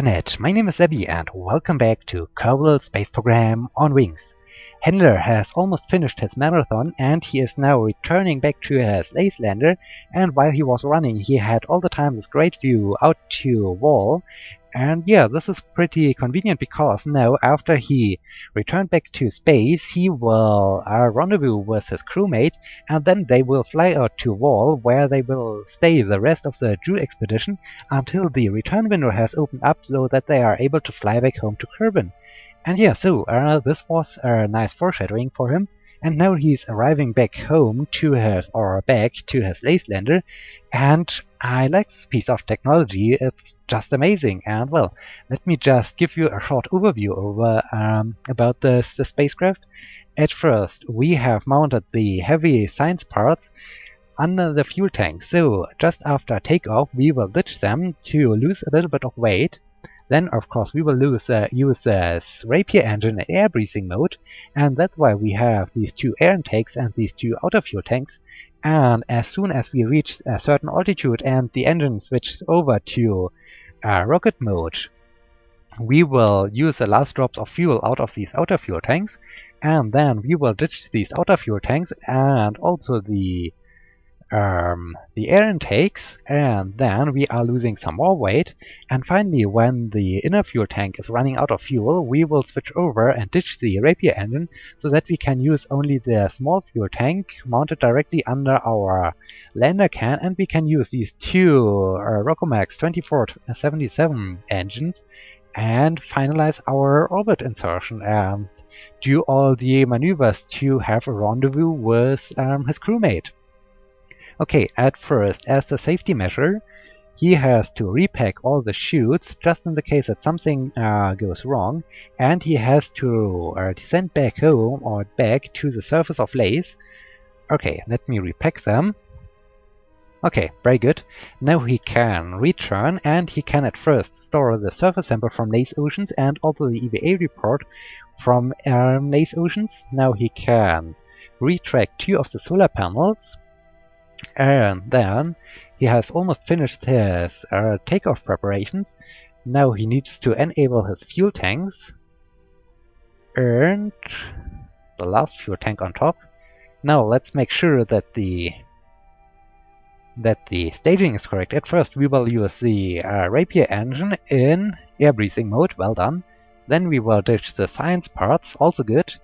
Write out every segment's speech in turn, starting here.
Internet, my name is Zebby and welcome back to Kerbal Space Program on Wings. Henler has almost finished his marathon and he is now returning back to his Laythe lander and while he was running he had all the time this great view out to Vall and yeah, this is pretty convenient because now after he returned back to space, he will uh, rendezvous with his crewmate and then they will fly out to Vall where they will stay the rest of the Jool expedition until the return window has opened up so that they are able to fly back home to Kerbin. And yeah, so uh, this was a nice foreshadowing for him. And now he's arriving back home to his, or back to his Laythe lander, and I like this piece of technology, it's just amazing. And well, let me just give you a short overview over um, about this, the spacecraft. At first, we have mounted the heavy science parts under the fuel tank, so just after takeoff we will ditch them to lose a little bit of weight then, of course, we will lose, uh, use this Rapier engine in air breathing mode, and that's why we have these two air intakes and these two outer fuel tanks. And as soon as we reach a certain altitude and the engine switches over to uh, rocket mode, we will use the last drops of fuel out of these outer fuel tanks, and then we will ditch these outer fuel tanks and also the um, the air intakes and then we are losing some more weight. And finally when the inner fuel tank is running out of fuel we will switch over and ditch the Rapier engine so that we can use only the small fuel tank mounted directly under our lander can. And we can use these two uh, Rockomax 2477 engines and finalize our orbit insertion. And do all the maneuvers to have a rendezvous with um, his crewmate. Okay, at first, as a safety measure, he has to repack all the chutes just in the case that something uh, goes wrong, and he has to uh, descend back home or back to the surface of Laythe. Okay, let me repack them. Okay, very good. Now he can return and he can at first store the surface sample from Laythe Oceans and also the EVA report from um, Laythe Oceans. Now he can retract two of the solar panels and then he has almost finished his uh, takeoff preparations. Now he needs to enable his fuel tanks. And the last fuel tank on top. Now let's make sure that the that the staging is correct. At first we will use the uh, Rapier engine in air breathing mode, well done. Then we will ditch the science parts, also good.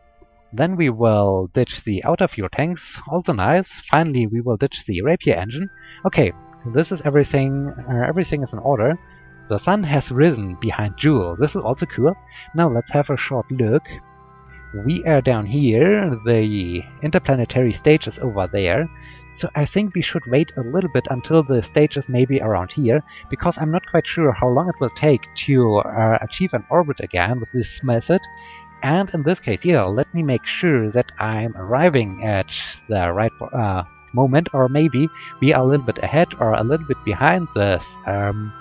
Then we will ditch the outer fuel tanks, also nice. Finally, we will ditch the Rapier engine. Okay, this is everything, uh, everything is in order. The sun has risen behind Jool. This is also cool. Now let's have a short look. We are down here, the interplanetary stage is over there. So I think we should wait a little bit until the stage is maybe around here, because I'm not quite sure how long it will take to uh, achieve an orbit again with this method. And in this case, yeah, let me make sure that I'm arriving at the right uh, moment, or maybe we are a little bit ahead or a little bit behind this um,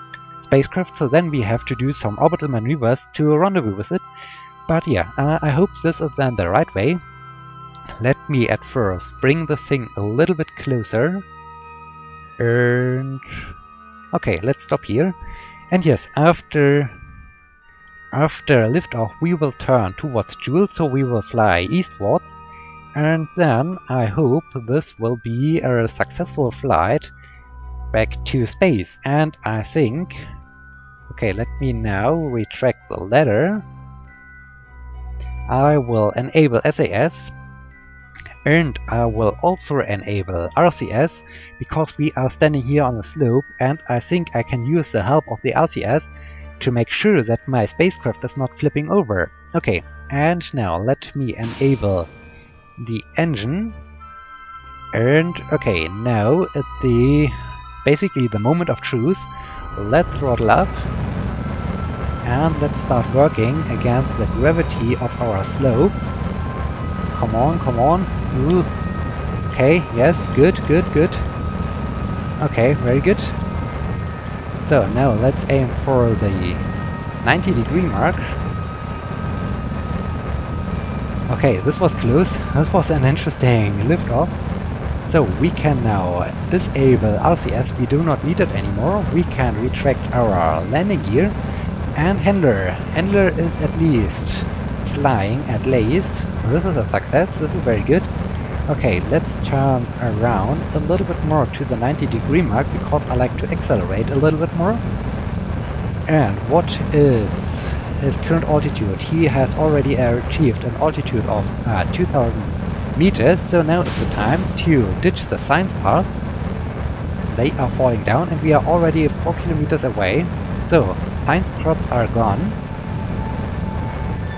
spacecraft, so then we have to do some orbital maneuvers to rendezvous with it. But yeah, uh, I hope this is then the right way. Let me at first bring the thing a little bit closer. And... Okay, let's stop here. And yes, after after liftoff we will turn towards Jool, so we will fly eastwards. And then I hope this will be a successful flight back to space. And I think... Okay, let me now retract the ladder. I will enable SAS and I will also enable RCS because we are standing here on a slope and I think I can use the help of the RCS to make sure that my spacecraft is not flipping over. Okay, and now let me enable the engine. And okay, now at the basically the moment of truth, let's throttle up and let's start working against the gravity of our slope. Come on, come on. Ooh. Okay, yes, good, good, good. Okay, very good. So now let's aim for the 90 degree mark. Okay, this was close. This was an interesting liftoff. So we can now disable RCS, we do not need it anymore. We can retract our landing gear And Henler. Henler is at least flying at least. This is a success, this is very good. Okay, let's turn around a little bit more to the 90 degree mark because I like to accelerate a little bit more. And what is his current altitude? He has already achieved an altitude of uh, 2000 meters, so now it's the time to ditch the science parts. They are falling down and we are already 4 kilometers away. So, science parts are gone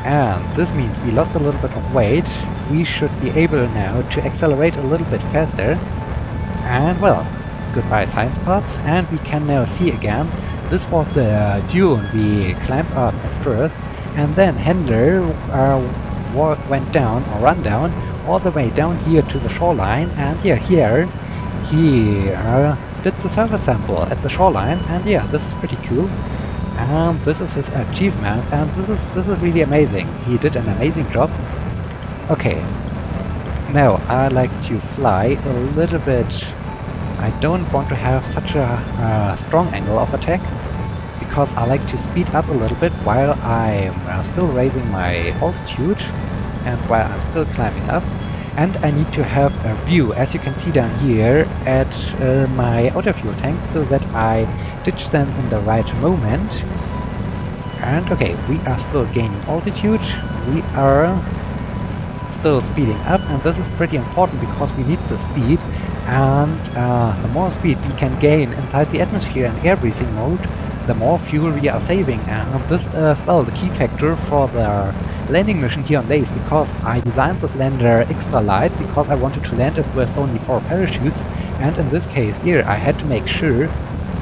and this means we lost a little bit of weight. We should be able now to accelerate a little bit faster. And well, goodbye science parts, and we can now see again. This was the dune we climbed up at first, and then Henler uh, went down, or run down, all the way down here to the shoreline, and yeah, here he uh, did the surface sample at the shoreline, and yeah, this is pretty cool and this is his achievement and this is this is really amazing. He did an amazing job. Okay. Now I like to fly a little bit. I don't want to have such a uh, strong angle of attack because I like to speed up a little bit while I'm uh, still raising my altitude and while I'm still climbing up and I need to have a view as you can see down here at uh, my outer fuel tanks so that I ditch them in the right moment. And okay we are still gaining altitude. We are still speeding up and this is pretty important because we need the speed. And uh, the more speed we can gain inside the atmosphere and air breathing mode the more fuel we are saving. And this is as well the key factor for the landing mission here on Laythe because I designed this lander extra light because I wanted to land it with only four parachutes. And in this case here I had to make sure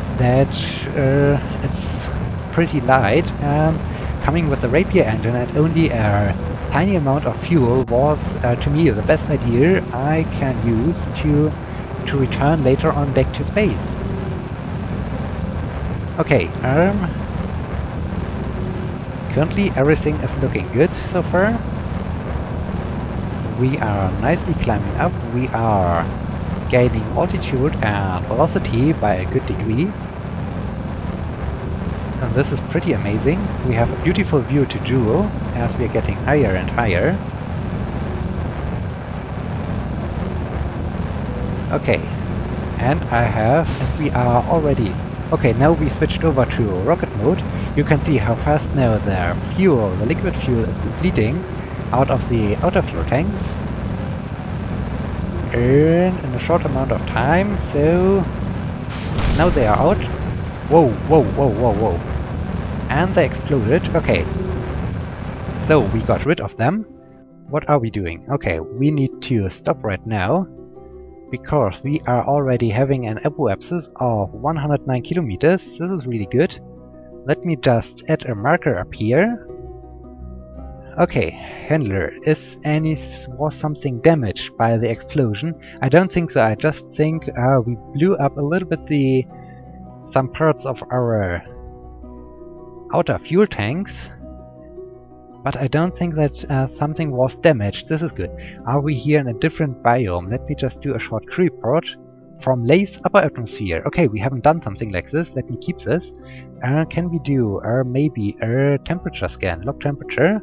that uh, it's pretty light. Coming with the Rapier engine and only a tiny amount of fuel was uh, to me the best idea I can use to to return later on back to space. Okay, um, Currently everything is looking good so far. We are nicely climbing up, we are gaining altitude and velocity by a good degree. And this is pretty amazing. We have a beautiful view to Jool as we are getting higher and higher. Okay, and I have, and we are already Okay, now we switched over to rocket mode. You can see how fast now the fuel, the liquid fuel is depleting out of the outer fuel tanks. And in a short amount of time, so now they are out. Whoa, whoa, whoa, whoa, whoa. And they exploded. Okay. So we got rid of them. What are we doing? Okay, we need to stop right now because we are already having an apoapsis of 109 kilometers. This is really good. Let me just add a marker up here. Okay, Henler, is any was something damaged by the explosion? I don't think so. I just think uh, we blew up a little bit the some parts of our outer fuel tanks but I don't think that uh, something was damaged. This is good. Are we here in a different biome? Let me just do a short report. From Laythe upper atmosphere. Okay, we haven't done something like this. Let me keep this. Uh, can we do uh, maybe a temperature scan? Log temperature.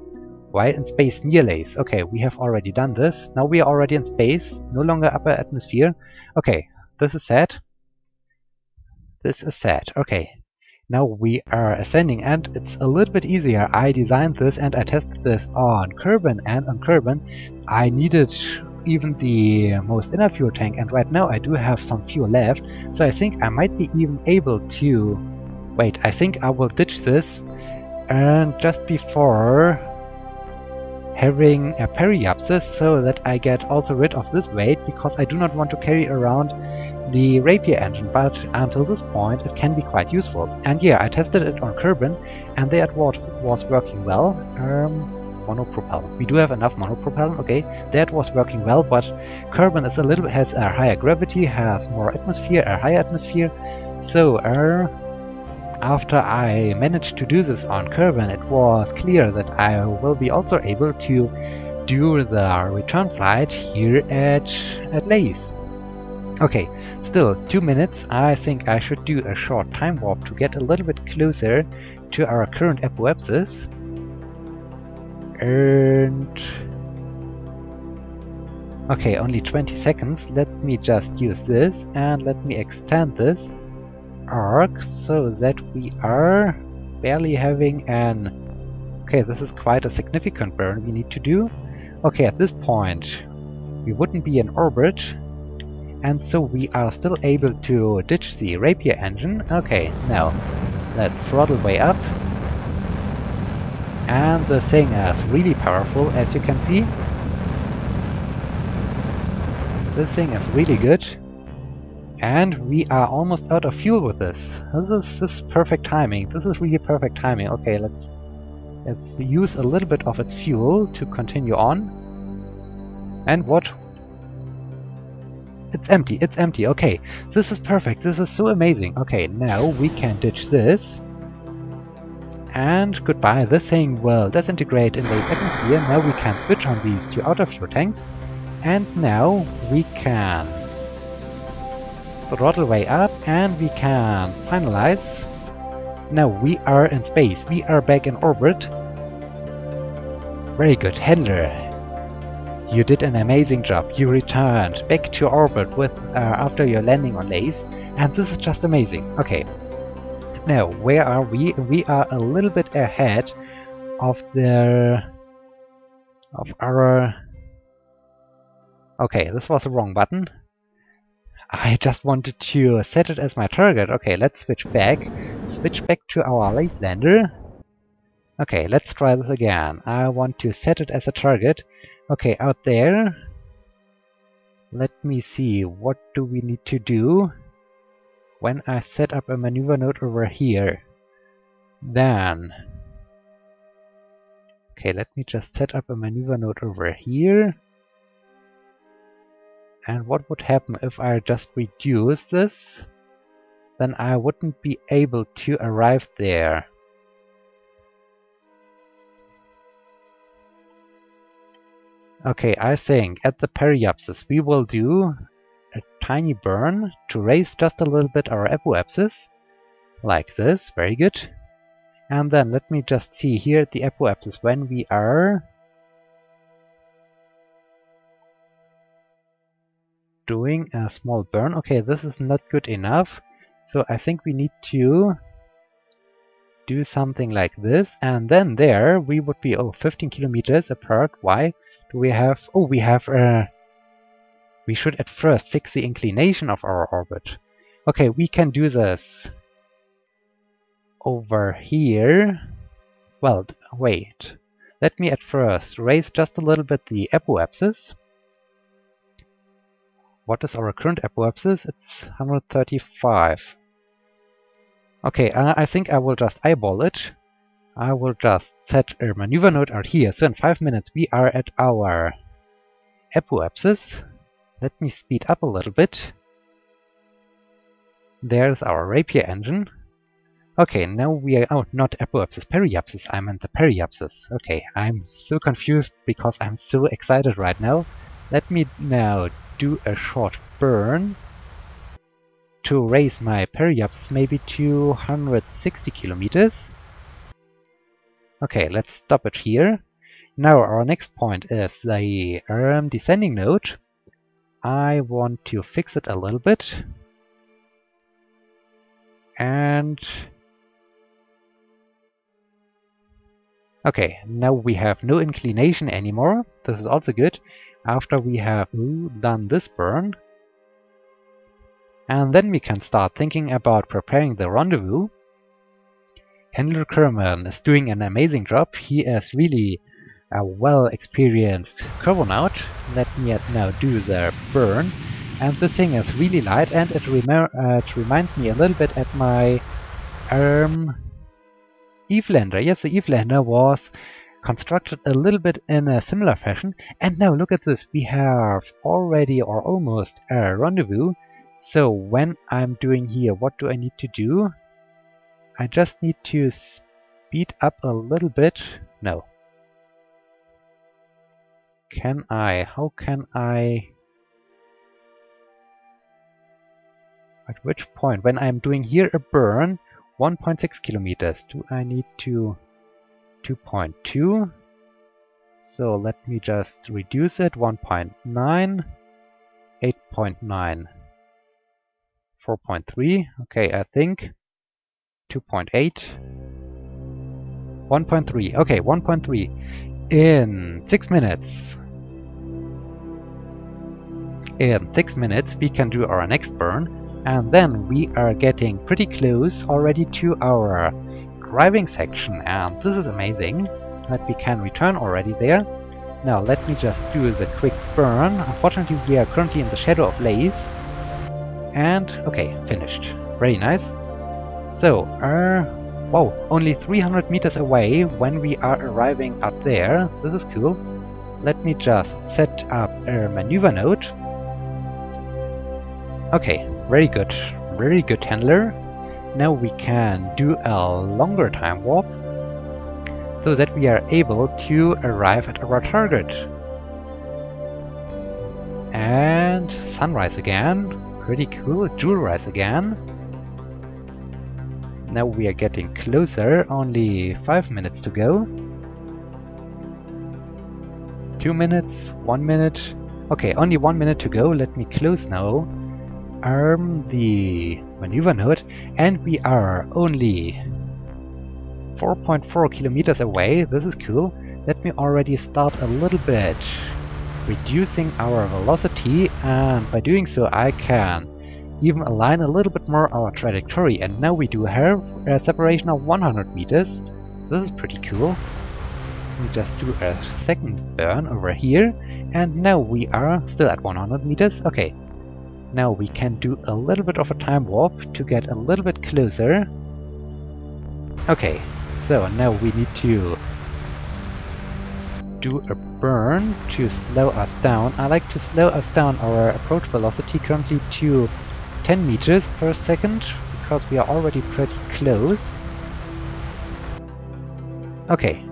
Why in space near Laythe. Okay, we have already done this. Now we are already in space. No longer upper atmosphere. Okay, this is sad. This is sad. Okay, now we are ascending and it's a little bit easier. I designed this and I tested this on Kerbin and on Kerbin I needed even the most inner fuel tank and right now I do have some fuel left so I think I might be even able to wait I think I will ditch this and just before having a periapsis so that I get also rid of this weight because I do not want to carry around the Rapier engine, but until this point it can be quite useful. And yeah, I tested it on Kerbin, and that was, was working well. Um, monopropellant. We do have enough monopropellant, okay, that was working well, but Kerbin is a little has a higher gravity, has more atmosphere, a higher atmosphere, so uh, after I managed to do this on Kerbin, it was clear that I will be also able to do the return flight here at, at Laythe. Okay, still, two minutes. I think I should do a short time warp to get a little bit closer to our current apoapsis. And... Okay, only 20 seconds. Let me just use this and let me extend this arc so that we are barely having an... Okay, this is quite a significant burn we need to do. Okay, at this point we wouldn't be in orbit and so we are still able to ditch the rapier engine. Okay, now let's throttle way up and the thing is really powerful as you can see. This thing is really good and we are almost out of fuel with this. This is, this is perfect timing. This is really perfect timing. Okay, let's let's use a little bit of its fuel to continue on. And what? It's empty, it's empty. Okay, this is perfect. This is so amazing. Okay, now we can ditch this. And goodbye. This thing will disintegrate in the atmosphere. Now we can switch on these two outer fuel tanks. And now we can throttle way up and we can finalize. Now we are in space. We are back in orbit. Very good, Henler. You did an amazing job. You returned back to orbit with uh, after your landing on Laythe, and this is just amazing. Okay, now, where are we? We are a little bit ahead of the... of our... Okay, this was the wrong button. I just wanted to set it as my target. Okay, let's switch back. Switch back to our Laythe lander. Okay, let's try this again. I want to set it as a target. Okay, out there. Let me see, what do we need to do? when I set up a maneuver node over here, then... Okay, let me just set up a maneuver node over here. And what would happen if I just reduce this? Then I wouldn't be able to arrive there. Okay, I think at the periapsis we will do a tiny burn to raise just a little bit our apoapsis, like this, very good. And then let me just see here at the apoapsis when we are doing a small burn. Okay, this is not good enough. So I think we need to do something like this. And then there we would be, oh, 15 kilometers apart. Why do we have, oh, we have a we should at first fix the inclination of our orbit. Okay, we can do this over here. Well, wait. Let me at first raise just a little bit the apoapsis. What is our current apoapsis? It's 135. Okay, uh, I think I will just eyeball it. I will just set a maneuver node out here. So in 5 minutes we are at our apoapsis. Let me speed up a little bit. There's our rapier engine. Okay, now we are... Oh, not apoapsis, periapsis. I meant the periapsis. Okay, I'm so confused because I'm so excited right now. Let me now do a short burn to raise my periapsis maybe to 160 kilometers. Okay, let's stop it here. Now our next point is the um, descending node. I want to fix it a little bit. And... Okay, now we have no inclination anymore. This is also good. After we have done this burn. And then we can start thinking about preparing the rendezvous. Henler Kerman is doing an amazing job. He is really a well-experienced Kerbonaut. Let me now do the burn. And the thing is really light and it, uh, it reminds me a little bit at my um, Evelander. Yes, the Evelander was constructed a little bit in a similar fashion. And now look at this, we have already or almost a rendezvous. So when I'm doing here, what do I need to do? I just need to speed up a little bit. No, can I? How can I? At which point, when I'm doing here a burn, 1.6 kilometers, do I need to 2.2? So let me just reduce it, 1.9, 8.9, 4.3, okay, I think 2.8, 1.3, okay, 1.3 in 6 minutes. In 6 minutes we can do our next burn and then we are getting pretty close already to our driving section and this is amazing that we can return already there. Now let me just do the quick burn. Unfortunately we are currently in the shadow of Laythe. And okay, finished. Very nice. So, uh, wow, only 300 meters away when we are arriving up there. This is cool. Let me just set up a maneuver node. Okay, very good. Very good Henler. Now we can do a longer time warp so that we are able to arrive at our target. And sunrise again. Pretty cool. Jool rise again. Now we are getting closer. Only 5 minutes to go. 2 minutes. 1 minute. Okay, only 1 minute to go. Let me close now arm the maneuver node and we are only 4.4 kilometers away. This is cool. Let me already start a little bit reducing our velocity and by doing so I can even align a little bit more our trajectory and now we do have a separation of 100 meters. This is pretty cool. We just do a second burn over here and now we are still at 100 meters. Okay, now we can do a little bit of a time warp to get a little bit closer. Okay, so now we need to do a burn to slow us down. I like to slow us down our approach velocity currently to 10 meters per second because we are already pretty close. Okay,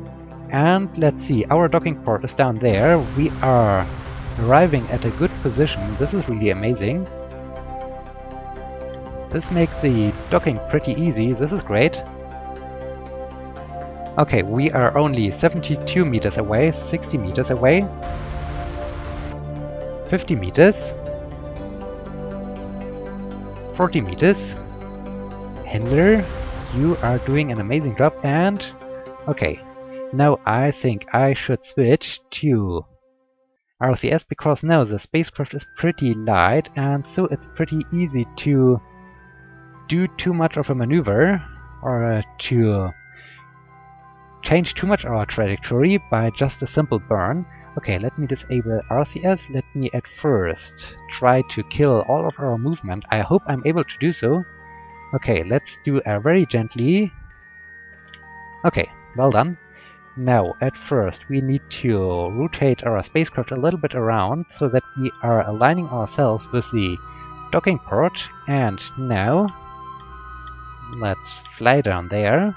and let's see, our docking port is down there. We are arriving at a good position. This is really amazing. This makes the docking pretty easy. This is great. Okay, we are only 72 meters away, 60 meters away. 50 meters. 40 meters. Henler, you are doing an amazing job and... Okay, now I think I should switch to RCS because now the spacecraft is pretty light and so it's pretty easy to do too much of a maneuver or uh, to change too much our trajectory by just a simple burn. Okay, let me disable RCS. Let me at first try to kill all of our movement. I hope I'm able to do so. Okay, let's do a very gently. Okay, well done. Now, at first, we need to rotate our spacecraft a little bit around so that we are aligning ourselves with the docking port. And now, let's fly down there.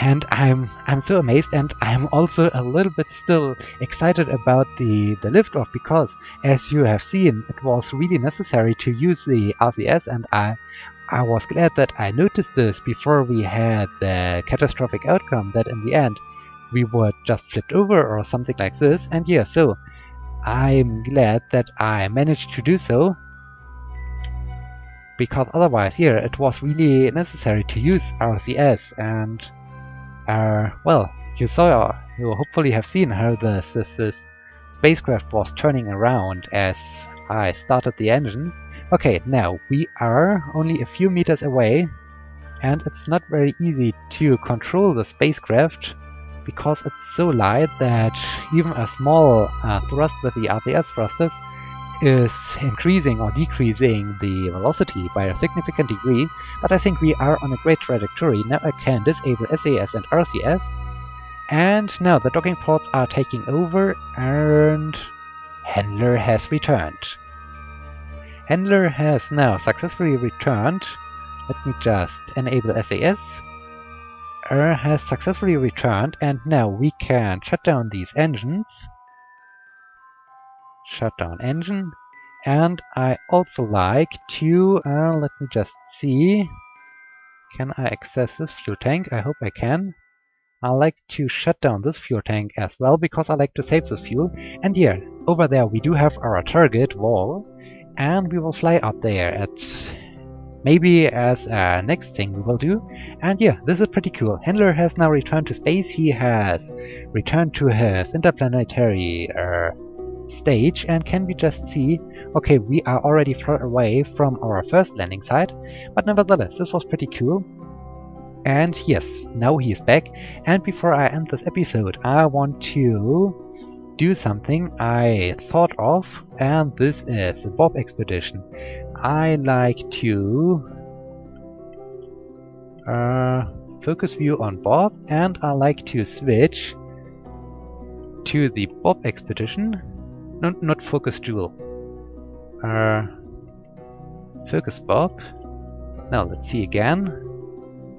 And I'm I'm so amazed and I'm also a little bit still excited about the, the liftoff because as you have seen it was really necessary to use the RCS and I I was glad that I noticed this before we had the catastrophic outcome that in the end we were just flipped over or something like this. And yeah, so I'm glad that I managed to do so. Because otherwise, yeah, it was really necessary to use RCS and uh, well, you saw, you hopefully have seen how this, this, this spacecraft was turning around as I started the engine. Okay, now we are only a few meters away and it's not very easy to control the spacecraft because it's so light that even a small uh, thrust with the RCS thrusters is increasing or decreasing the velocity by a significant degree, but I think we are on a great trajectory. Now I can disable SAS and RCS, and now the docking ports are taking over and Henler has returned. Henler has now successfully returned. Let me just enable SAS. Er has successfully returned and now we can shut down these engines. Shut down engine. And I also like to, uh, let me just see, can I access this fuel tank? I hope I can. I like to shut down this fuel tank as well because I like to save this fuel. And yeah, over there we do have our target Vall and we will fly up there at maybe as a next thing we will do. And yeah, this is pretty cool. Henler has now returned to space. He has returned to his interplanetary uh, stage and can we just see, okay, we are already far away from our first landing site, but nevertheless, this was pretty cool. And yes, now he is back. And before I end this episode, I want to do something I thought of, and this is the Bop Expedition. I like to uh, focus view on Bop, and I like to switch to the Bop Expedition. Not, not focus Jool. Uh, focus Bop. Now let's see again.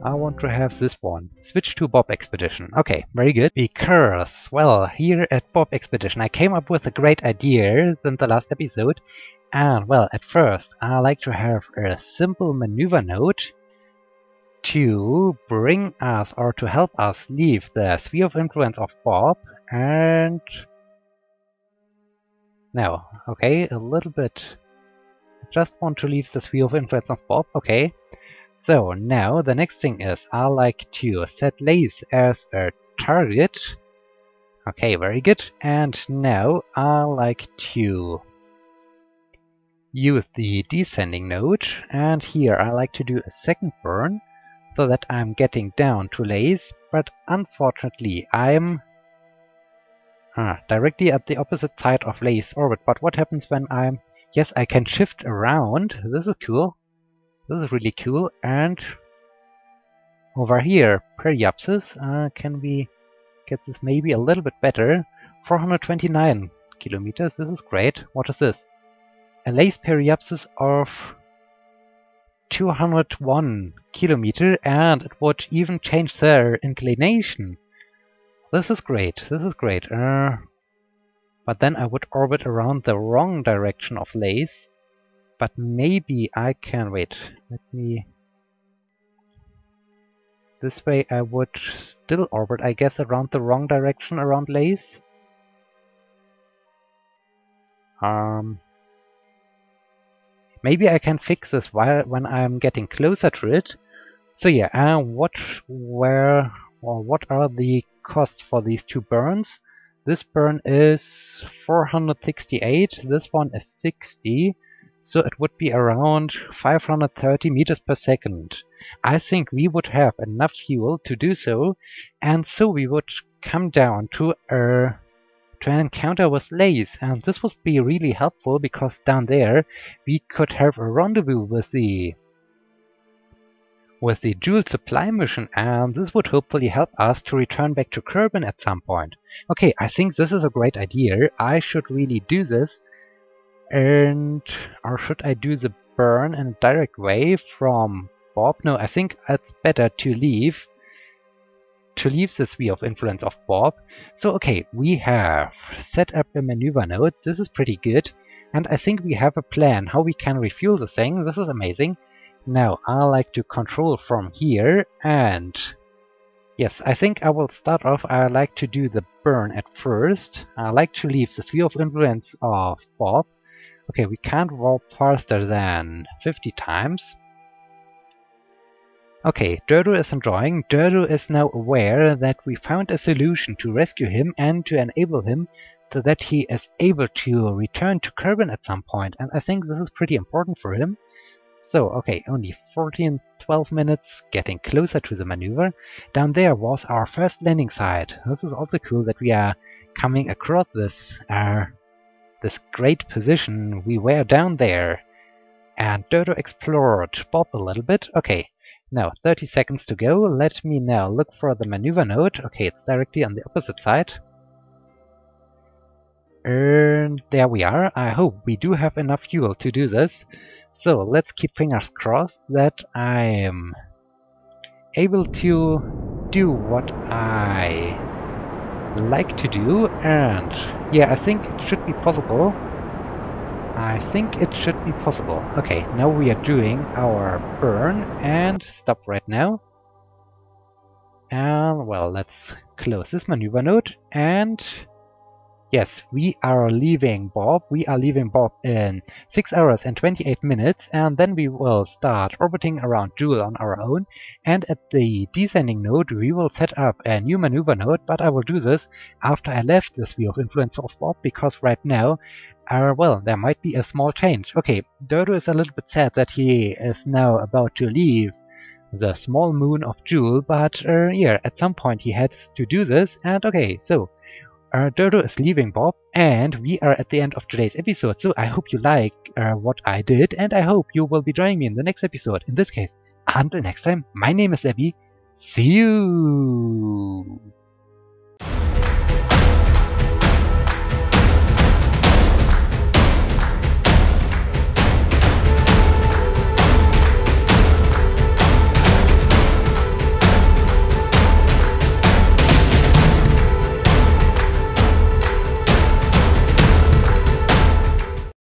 I want to have this one. Switch to Bop Expedition. Okay, very good. Because, well, here at Bop Expedition I came up with a great idea in the last episode. And, well, at first I like to have a simple maneuver node to bring us or to help us leave the sphere of influence of Bop and... Now, okay, a little bit... I just want to leave the sphere of influence of Bop, okay. So now the next thing is I like to set Laythe as a target. Okay, very good. And now I like to use the descending node and here I like to do a second burn so that I'm getting down to Laythe but unfortunately I'm ah, directly at the opposite side of Laythe orbit but what happens when I'm yes I can shift around this is cool this is really cool. And over here, Periapsis, uh, can we get this maybe a little bit better? 429 kilometers, this is great. What is this? A Laythe periapsis of 201 kilometer and it would even change their inclination. This is great, this is great. Uh, but then I would orbit around the wrong direction of Laythe. But maybe I can... wait, let me... This way I would still orbit, I guess, around the wrong direction around Laythe. Um, maybe I can fix this while when I'm getting closer to it. So yeah, uh, what where or what are the costs for these two burns? This burn is 468, this one is 60. So it would be around 530 meters per second. I think we would have enough fuel to do so, and so we would come down to a to an encounter with Laythe, and this would be really helpful because down there we could have a rendezvous with the with the Jool supply mission, and this would hopefully help us to return back to Kerbin at some point. Okay, I think this is a great idea. I should really do this and or should I do the burn in a direct way from Bop? No, I think it's better to leave to leave the sphere of influence of Bop. So okay, we have set up a maneuver node. This is pretty good. And I think we have a plan how we can refuel the thing. This is amazing. Now, I like to control from here and Yes, I think I will start off, I like to do the burn at first. I like to leave the sphere of influence of Bop Okay, we can't warp faster than 50 times. Okay, Durdo is enjoying. Durdo is now aware that we found a solution to rescue him and to enable him so that he is able to return to Kerbin at some point. And I think this is pretty important for him. So, okay, only 14, 12 minutes, getting closer to the maneuver. Down there was our first landing site. This is also cool that we are coming across this uh, this great position, we were down there. And Dodo explored Bop a little bit. Okay, now 30 seconds to go. Let me now look for the maneuver node. Okay, it's directly on the opposite side. And there we are. I hope we do have enough fuel to do this. So let's keep fingers crossed that I'm able to do what I like to do and yeah I think it should be possible I think it should be possible. Okay, now we are doing our burn and stop right now. And well, let's close this maneuver node and Yes, we are leaving Bop. We are leaving Bop in 6 hours and 28 minutes and then we will start orbiting around Jool on our own and at the descending node we will set up a new maneuver node but I will do this after I left the sphere of influence of Bop because right now uh, well, there might be a small change. Okay, Dodo is a little bit sad that he is now about to leave the small moon of Jool, but uh, yeah, at some point he had to do this, and okay, so uh, Dodo is leaving Bop, and we are at the end of today's episode. So I hope you like uh, what I did, and I hope you will be joining me in the next episode. In this case, until next time, my name is Abby. See you!